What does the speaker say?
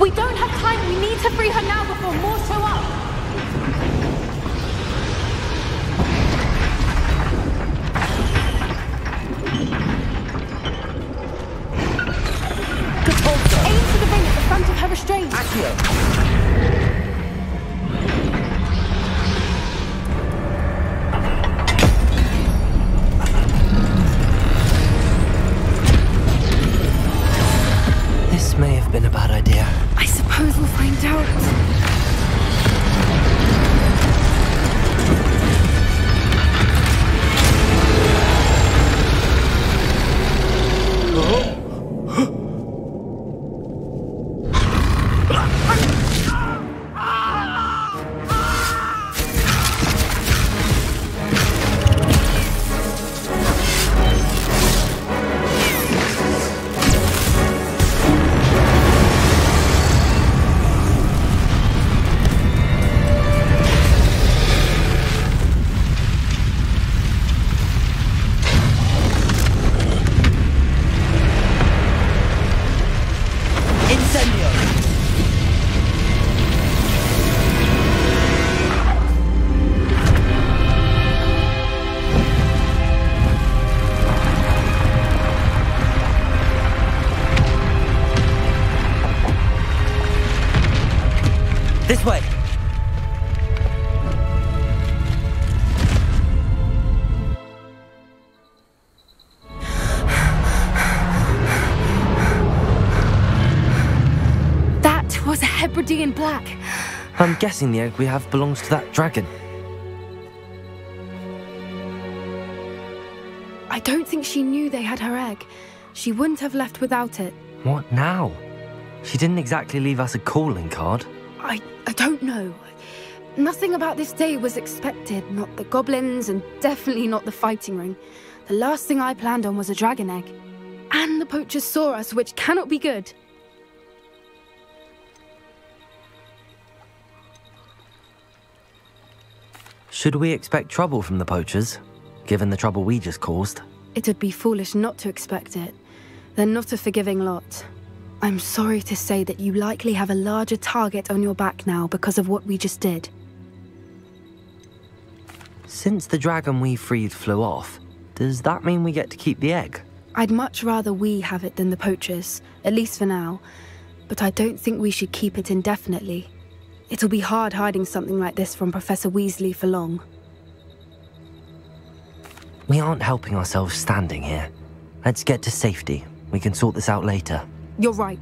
We don't have time. We need to free her now before more show up. Aim for the ring at the front of her restraint. Accio. This way! That was a Hebridean black. I'm guessing the egg we have belongs to that dragon. I don't think she knew they had her egg. She wouldn't have left without it. What now? She didn't exactly leave us a calling card. I, I don't know. Nothing about this day was expected, not the goblins, and definitely not the fighting ring. The last thing I planned on was a dragon egg. And the poachers saw us, which cannot be good. Should we expect trouble from the poachers, given the trouble we just caused? It would be foolish not to expect it. They're not a forgiving lot. I'm sorry to say that you likely have a larger target on your back now because of what we just did. Since the dragon we freed flew off, does that mean we get to keep the egg? I'd much rather we have it than the poachers, at least for now. But I don't think we should keep it indefinitely. It'll be hard hiding something like this from Professor Weasley for long. We aren't helping ourselves standing here. Let's get to safety. We can sort this out later. You're right.